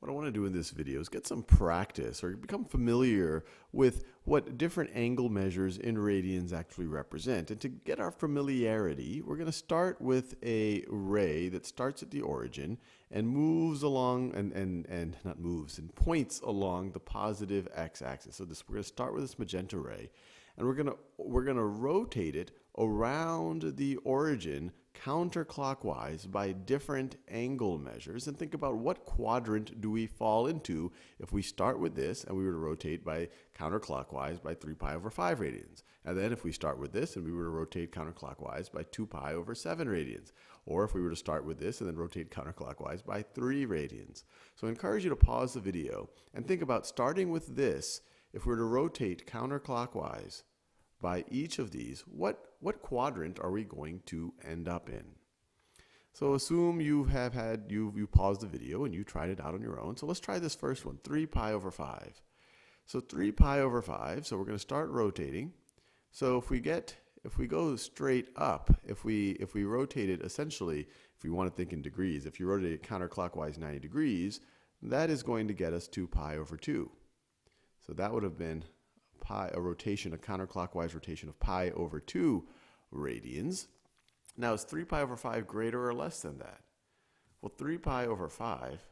what I want to do in this video is get some practice or become familiar with what different angle measures in radians actually represent. And to get our familiarity, we're going to start with a ray that starts at the origin and moves along and, and, and not moves and points along the positive x-axis. So this we're going to start with this magenta ray and we're going to we're to rotate it around the origin counterclockwise by different angle measures and think about what quadrant do we fall into if we start with this and we were to rotate by counterclockwise by 3 pi over 5 radians. And then if we start with this and we were to rotate counterclockwise by 2 pi over 7 radians. Or if we were to start with this and then rotate counterclockwise by 3 radians. So I encourage you to pause the video and think about starting with this if we were to rotate counterclockwise by each of these, what, what quadrant are we going to end up in? So assume you have had, you you paused the video and you tried it out on your own. So let's try this first one, 3 pi over 5. So 3 pi over 5, so we're going to start rotating. So if we get, if we go straight up, if we, if we rotate it essentially, if we want to think in degrees, if you rotate it counterclockwise 90 degrees, that is going to get us 2 pi over 2. So that would have been pi, a rotation, a counterclockwise rotation of pi over 2 radians. Now, is 3 pi over 5 greater or less than that? Well, 3 pi over 5,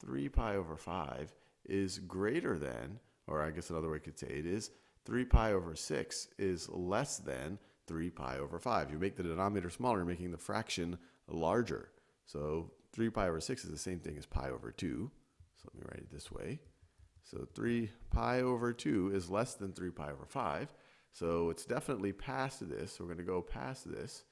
3 pi over 5 is greater than, or I guess another way could say it is, 3 pi over 6 is less than 3 pi over 5. You make the denominator smaller, you're making the fraction larger. So 3 pi over 6 is the same thing as pi over 2. So let me write it this way. So 3 pi over 2 is less than 3 pi over 5. So it's definitely past this. So we're going to go past this.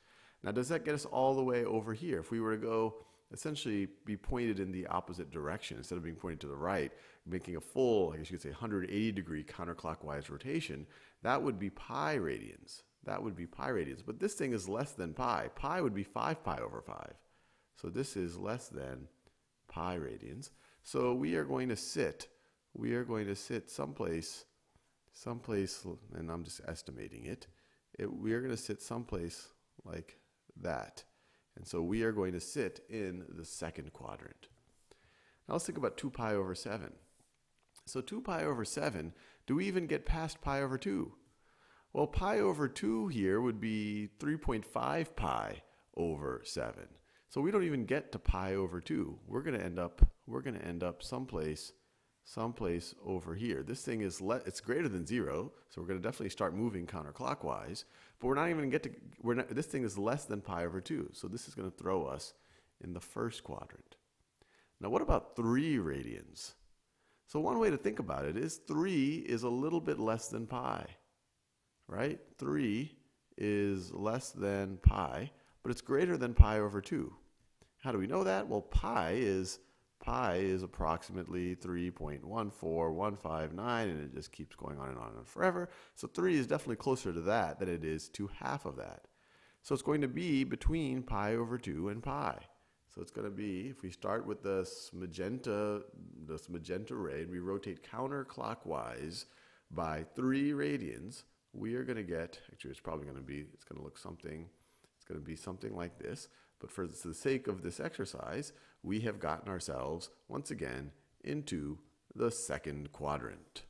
Now, does that get us all the way over here? If we were to go essentially be pointed in the opposite direction instead of being pointed to the right, making a full, I guess you could say 180 degree counterclockwise rotation, that would be pi radians. That would be pi radians. But this thing is less than pi. Pi would be 5 pi over 5. So this is less than pi radians. So we are going to sit we are going to sit someplace, someplace, and I'm just estimating it, it we are going to sit someplace like that. And so we are going to sit in the second quadrant. Now let's think about 2 pi over 7. So 2 pi over 7, do we even get past pi over 2? Well, pi over 2 here would be 3.5 pi over 7. So we don't even get to pi over 2. We're going to end up we're going to end up someplace someplace over here. This thing is it's greater than zero, so we're going to definitely start moving counterclockwise. But we're not even get to we're not, this thing is less than pi over two, so this is going to throw us in the first quadrant. Now, what about three radians? So one way to think about it is three is a little bit less than pi, right? Three is less than pi, but it's greater than pi over two. How do we know that? Well, pi is pi is approximately 3.14159, and it just keeps going on and on and forever. So 3 is definitely closer to that than it is to half of that. So it's going to be between pi over 2 and pi. So it's going to be, if we start with this magenta, this magenta ray, and we rotate counterclockwise by 3 radians, we are going to get, actually it's probably going to be, it's going to look something, it's going to be something like this. But for the sake of this exercise, we have gotten ourselves, once again, into the second quadrant.